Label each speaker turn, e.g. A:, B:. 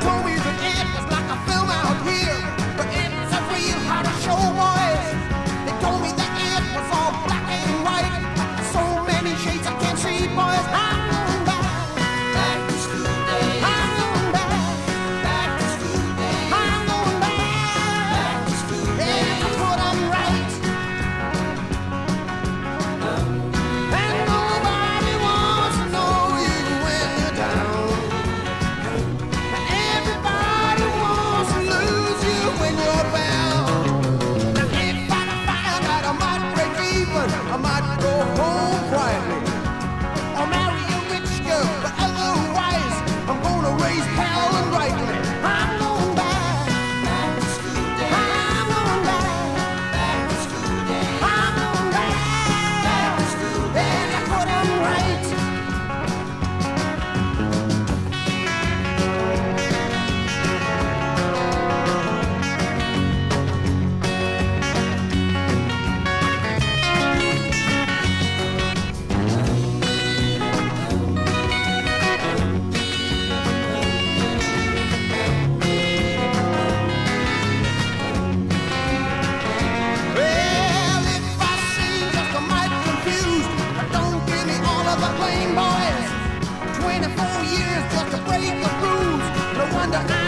A: told me And.